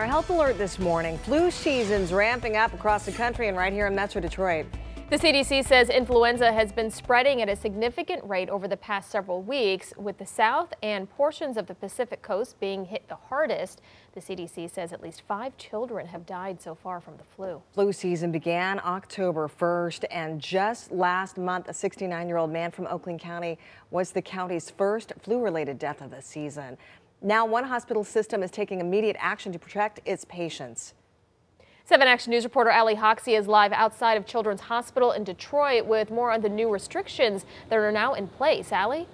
Our health alert this morning. Flu season's ramping up across the country and right here in Metro Detroit. The CDC says influenza has been spreading at a significant rate over the past several weeks, with the South and portions of the Pacific coast being hit the hardest. The CDC says at least five children have died so far from the flu. Flu season began October 1st, and just last month, a 69-year-old man from Oakland County was the county's first flu-related death of the season. Now, one hospital system is taking immediate action to protect its patients. 7 Action News reporter Ali Hoxie is live outside of Children's Hospital in Detroit with more on the new restrictions that are now in place. Ali?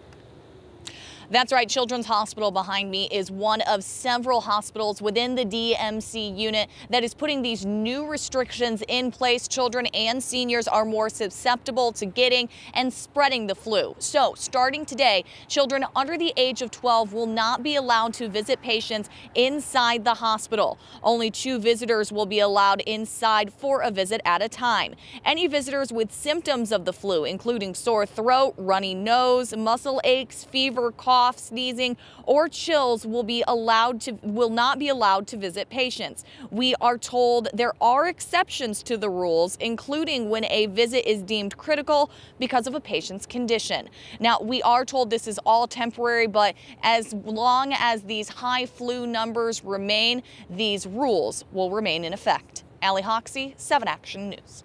That's right. Children's Hospital behind me is one of several hospitals within the DMC unit that is putting these new restrictions in place. Children and seniors are more susceptible to getting and spreading the flu. So starting today, children under the age of 12 will not be allowed to visit patients inside the hospital. Only two visitors will be allowed inside for a visit at a time. Any visitors with symptoms of the flu, including sore throat, runny nose, muscle aches, fever, cough, cough, sneezing, or chills will be allowed to will not be allowed to visit patients. We are told there are exceptions to the rules, including when a visit is deemed critical because of a patient's condition. Now, we are told this is all temporary, but as long as these high flu numbers remain, these rules will remain in effect. Ali Hoxie, 7 Action News.